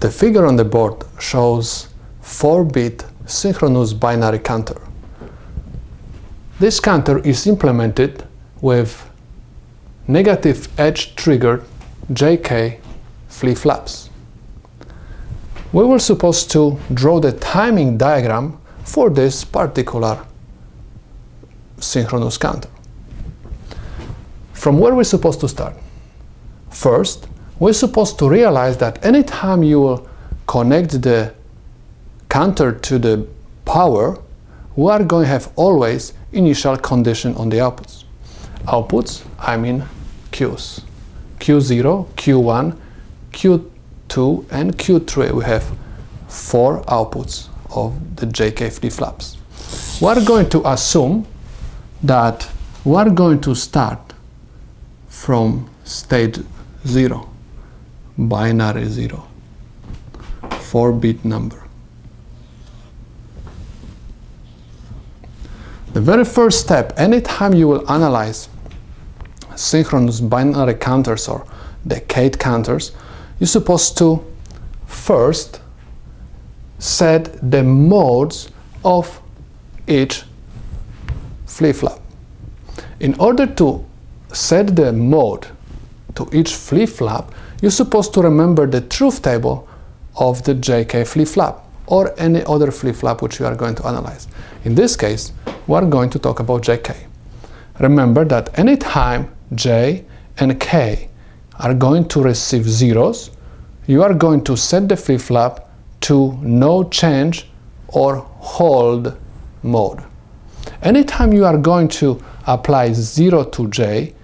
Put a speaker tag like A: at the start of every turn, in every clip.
A: The figure on the board shows 4-bit synchronous binary counter. This counter is implemented with negative edge triggered JK flip-flops. We were supposed to draw the timing diagram for this particular synchronous counter. From where we're supposed to start? First, we're supposed to realize that anytime you connect the counter to the power, we are going to have always initial condition on the outputs. Outputs, I mean Qs. Q0, Q1, Q2 and Q3 we have four outputs of the JK flip-flops. We are going to assume that we are going to start from state 0, binary 0, 4-bit number. The very first step, anytime you will analyze synchronous binary counters or decade counters, you're supposed to first set the modes of each flip-flop. In order to set the mode to each flip-flop, you're supposed to remember the truth table of the JK flip-flop or any other flip-flop which you are going to analyze. In this case, we're going to talk about JK. Remember that anytime J and K are going to receive zeros, you are going to set the flip-flop to no change or hold mode. Anytime you are going to apply 0 to J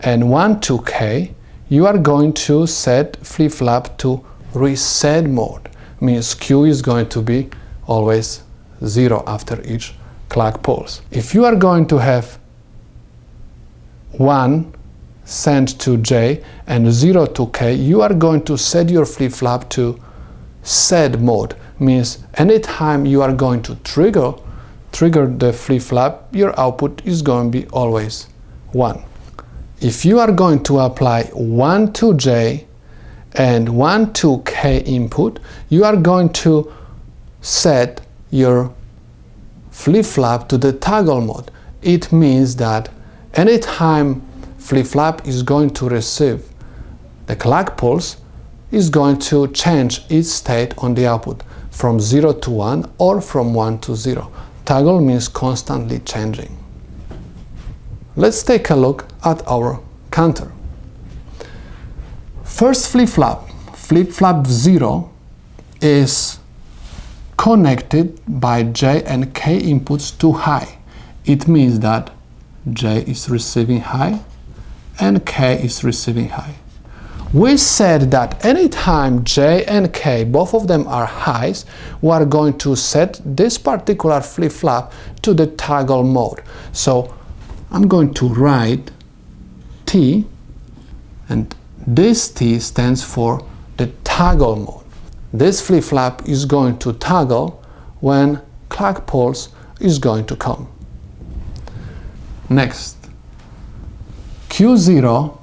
A: and 1 to K, you are going to set flip-flop to reset mode. Means Q is going to be always 0 after each clock pulse. If you are going to have 1 sent to J and 0 to K, you are going to set your flip-flop to set mode. Means anytime you are going to trigger trigger the flip-flop, your output is going to be always 1. If you are going to apply 1 to J and 1 to K input, you are going to set your flip-flop to the toggle mode. It means that anytime flip-flop is going to receive the clock pulse, is going to change its state on the output from 0 to 1 or from 1 to 0. Toggle means constantly changing. Let's take a look at our counter. First flip-flop, flip-flop 0 is connected by J and K inputs to high. It means that J is receiving high and K is receiving high. We said that anytime J and K, both of them are highs, we are going to set this particular flip-flop to the toggle mode. So I'm going to write T, and this T stands for the toggle mode. This flip-flop is going to toggle when clock pulse is going to come. Next, Q0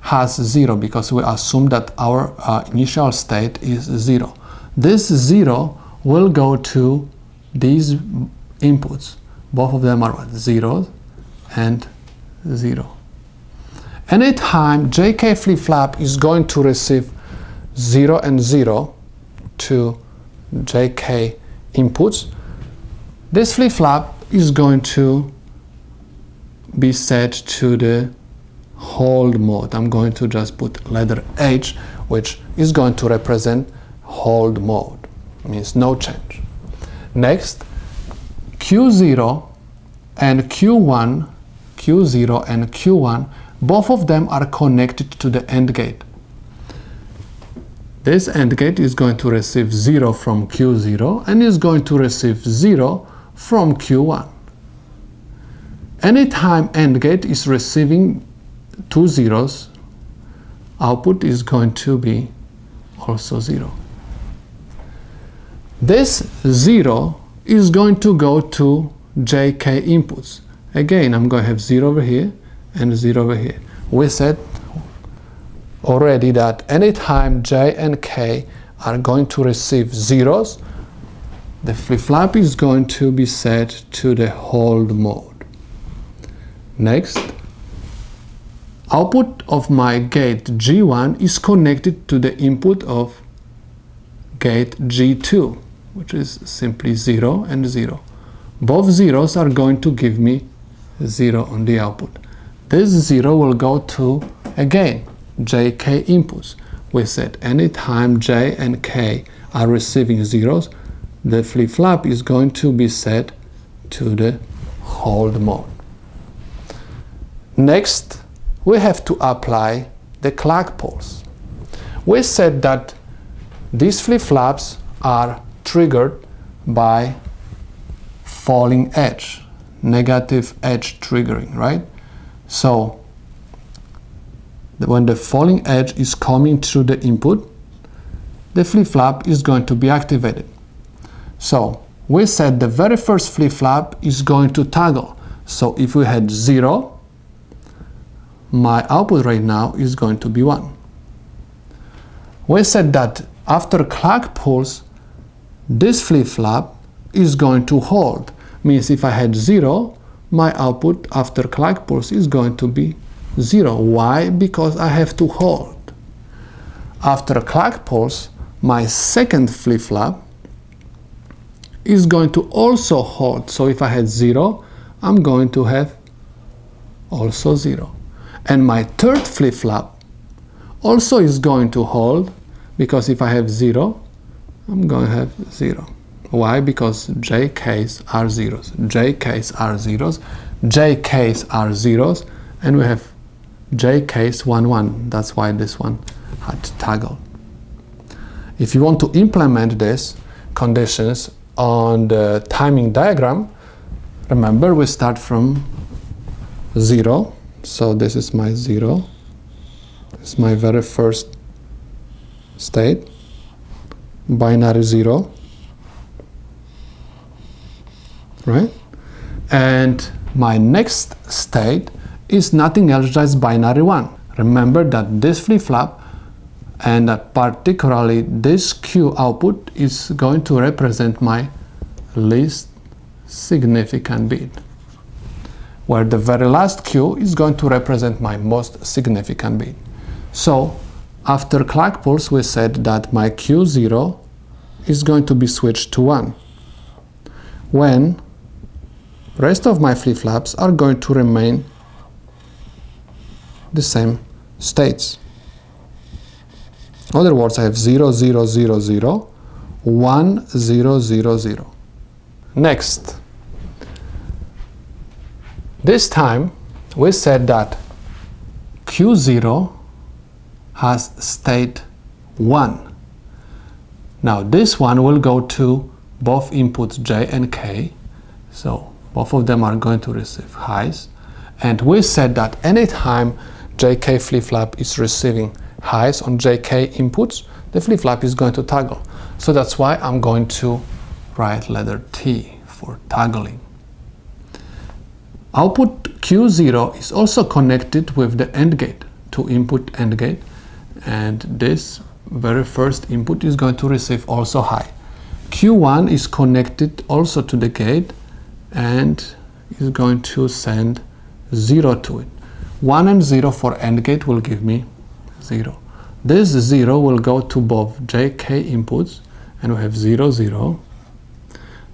A: has 0 because we assume that our uh, initial state is 0. This 0 will go to these inputs. Both of them are what? 0 and 0. Anytime JK flip-flop is going to receive 0 and 0 to JK inputs, this flip-flop is going to be set to the hold mode. I'm going to just put letter H, which is going to represent hold mode, it means no change. Next, Q0 and Q1, Q0 and Q1, both of them are connected to the AND gate. This AND gate is going to receive 0 from Q0 and is going to receive 0 from Q1. Anytime AND gate is receiving two zeros, output is going to be also zero. This zero is going to go to JK inputs. Again, I'm going to have zero over here and zero over here. We said already that anytime J and K are going to receive zeros, the flip-flop is going to be set to the hold mode. Next, output of my gate G1 is connected to the input of gate G2, which is simply 0 and 0. Both zeros are going to give me 0 on the output. This 0 will go to, again, JK inputs. We said anytime J and K are receiving zeros, the flip-flop is going to be set to the hold mode. Next, we have to apply the clock pulse. We said that these flip-flops are triggered by falling edge, negative edge triggering, right? So, when the falling edge is coming through the input, the flip-flop is going to be activated. So we said the very first flip-flop is going to toggle. So if we had 0, my output right now is going to be 1. We said that after clock pulse, this flip-flop is going to hold. Means if I had 0, my output after clock pulse is going to be 0. Why? Because I have to hold. After clock pulse, my second flip-flop is going to also hold. So if I had 0, I'm going to have also 0. And my third flip-flop also is going to hold because if I have 0, I'm going to have 0. Why? Because JKs are zeros. JKs are zeros. JKs are zeros. And we have JKs 1, 1. That's why this one had toggle. If you want to implement these conditions on the timing diagram, remember we start from 0. So this is my 0. This is my very first state, binary 0. Right? And my next state is nothing else just binary 1. Remember that this flip-flop and particularly this Q output is going to represent my least significant bit where the very last Q is going to represent my most significant bit. So after clock pulse we said that my Q0 is going to be switched to 1 when rest of my flip-flops are going to remain the same states. In other words, I have 0, 0, 0, 0, 1, 0, 0, 0. Next, this time we said that Q0 has state 1. Now this one will go to both inputs J and K, so both of them are going to receive highs. And we said that anytime JK flip-flop is receiving highs on JK inputs, the flip-flop is going to toggle. So that's why I'm going to write letter T for toggling. Output Q0 is also connected with the AND gate, to input AND gate, and this very first input is going to receive also high. Q1 is connected also to the gate and is going to send 0 to it. 1 and 0 for AND gate will give me 0. This 0 will go to both JK inputs and we have 0, 0.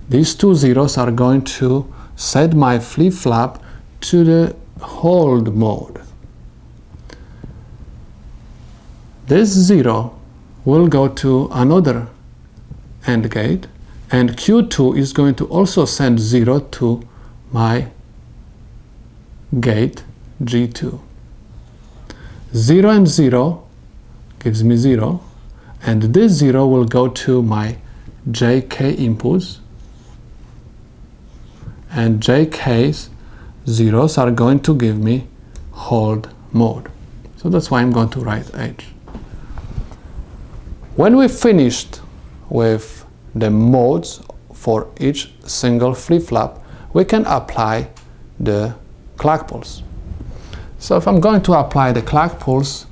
A: These two zeros are going to set my flip-flop to the hold mode. This 0 will go to another AND gate and Q2 is going to also send 0 to my gate G2. 0 and 0 gives me 0 and this 0 will go to my JK inputs and JK's zeros are going to give me hold mode. So that's why I'm going to write H. When we finished with the modes for each single flip-flop, we can apply the clock pulse. So if I'm going to apply the clock pulse,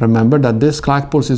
A: remember that this clock pulse is